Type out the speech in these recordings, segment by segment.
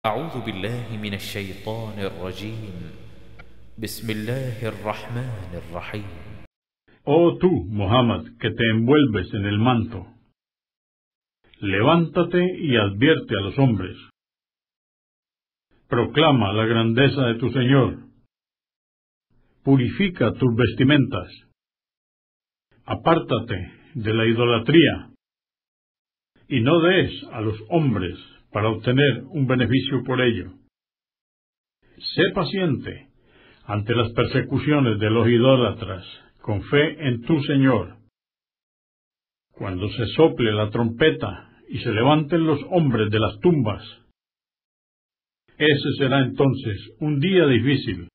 أعوذ بالله من الشيطان الرجيم بسم الله الرحمن الرحيم Oh tú, Muhammad, que te envuelves en el manto, levántate y advierte a los hombres. Proclama la grandeza de tu Señor. Purifica tus vestimentas. Apártate de la idolatría y no des a los hombres para obtener un beneficio por ello. Sé paciente ante las persecuciones de los idólatras con fe en tu Señor. Cuando se sople la trompeta y se levanten los hombres de las tumbas, ese será entonces un día difícil.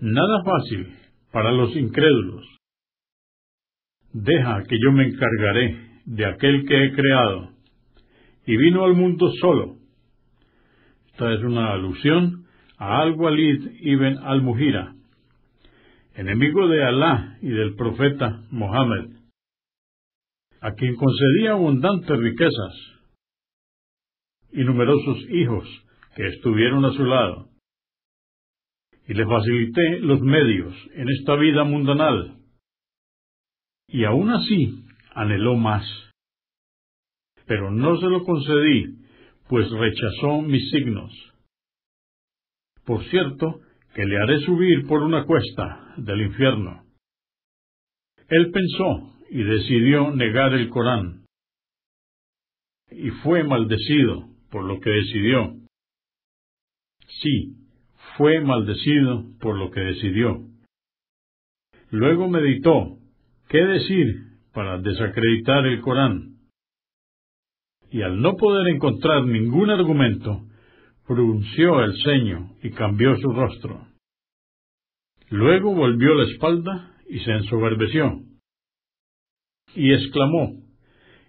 Nada fácil para los incrédulos. Deja que yo me encargaré de aquel que he creado y vino al mundo solo. Esta es una alusión a Al-Walid ibn al-Muhira, enemigo de Alá y del profeta Mohammed, a quien concedía abundantes riquezas y numerosos hijos que estuvieron a su lado, y le facilité los medios en esta vida mundanal, y aún así anheló más. Pero no se lo concedí, pues rechazó mis signos. Por cierto, que le haré subir por una cuesta del infierno. Él pensó y decidió negar el Corán. Y fue maldecido por lo que decidió. Sí, fue maldecido por lo que decidió. Luego meditó, ¿qué decir para desacreditar el Corán? Y al no poder encontrar ningún argumento, frunció el ceño y cambió su rostro. Luego volvió la espalda y se ensoberbeció. Y exclamó,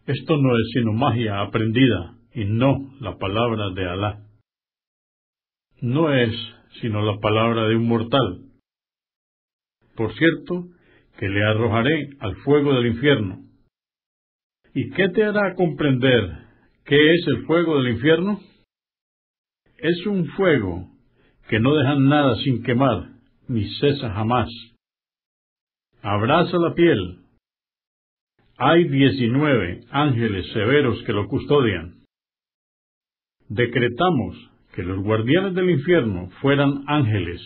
Esto no es sino magia aprendida y no la palabra de Alá. No es sino la palabra de un mortal. Por cierto, que le arrojaré al fuego del infierno. ¿Y qué te hará comprender qué es el fuego del infierno? Es un fuego que no deja nada sin quemar, ni cesa jamás. Abraza la piel. Hay diecinueve ángeles severos que lo custodian. Decretamos que los guardianes del infierno fueran ángeles,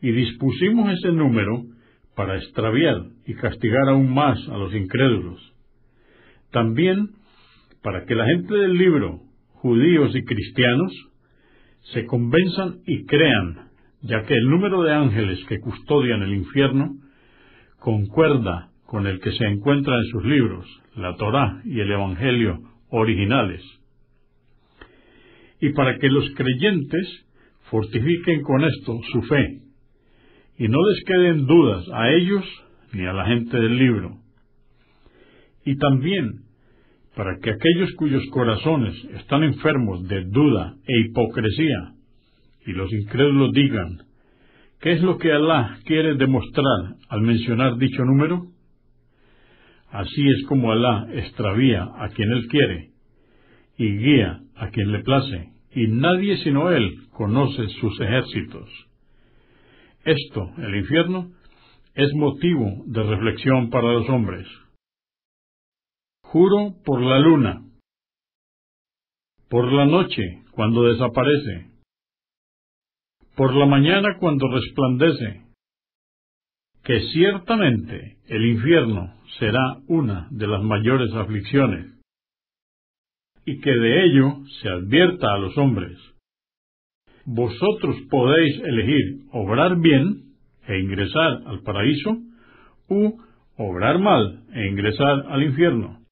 y dispusimos ese número para extraviar y castigar aún más a los incrédulos. También para que la gente del libro, judíos y cristianos, se convenzan y crean, ya que el número de ángeles que custodian el infierno concuerda con el que se encuentra en sus libros, la Torá y el Evangelio originales. Y para que los creyentes fortifiquen con esto su fe, y no les queden dudas a ellos ni a la gente del libro. Y también para que aquellos cuyos corazones están enfermos de duda e hipocresía, y los incrédulos digan, ¿qué es lo que Alá quiere demostrar al mencionar dicho número? Así es como Alá extravía a quien Él quiere, y guía a quien le place, y nadie sino Él conoce sus ejércitos. Esto, el infierno, es motivo de reflexión para los hombres. Juro por la luna, por la noche cuando desaparece, por la mañana cuando resplandece, que ciertamente el infierno será una de las mayores aflicciones, y que de ello se advierta a los hombres. Vosotros podéis elegir obrar bien e ingresar al paraíso, u obrar mal e ingresar al infierno.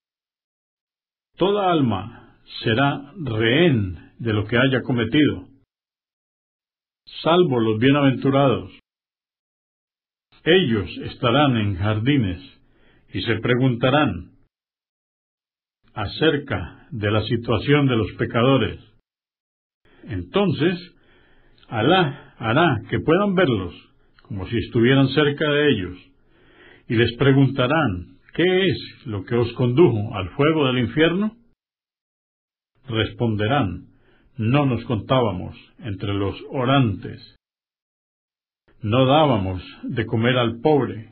Toda alma será rehén de lo que haya cometido, salvo los bienaventurados. Ellos estarán en jardines y se preguntarán acerca de la situación de los pecadores. Entonces, Alá hará que puedan verlos como si estuvieran cerca de ellos, y les preguntarán, ¿qué es lo que os condujo al fuego del infierno? Responderán, no nos contábamos entre los orantes, no dábamos de comer al pobre,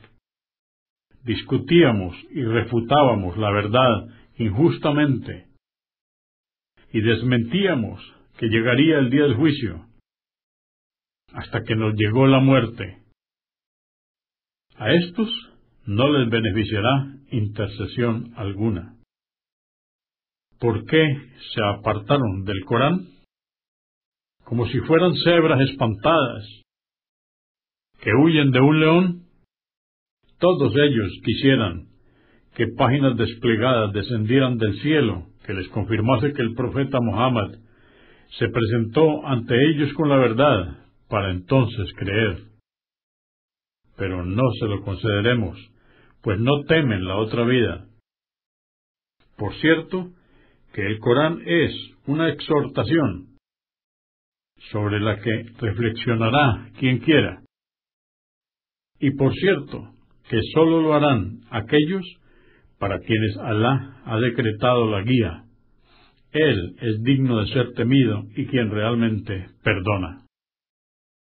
discutíamos y refutábamos la verdad injustamente, y desmentíamos que llegaría el día del juicio, hasta que nos llegó la muerte. A estos no les beneficiará intercesión alguna. ¿Por qué se apartaron del Corán? Como si fueran cebras espantadas que huyen de un león. Todos ellos quisieran que páginas desplegadas descendieran del cielo, que les confirmase que el profeta Muhammad se presentó ante ellos con la verdad, para entonces creer. Pero no se lo concederemos, pues no temen la otra vida. Por cierto, que el Corán es una exhortación sobre la que reflexionará quien quiera. Y por cierto, que sólo lo harán aquellos para quienes Alá ha decretado la guía. Él es digno de ser temido y quien realmente perdona.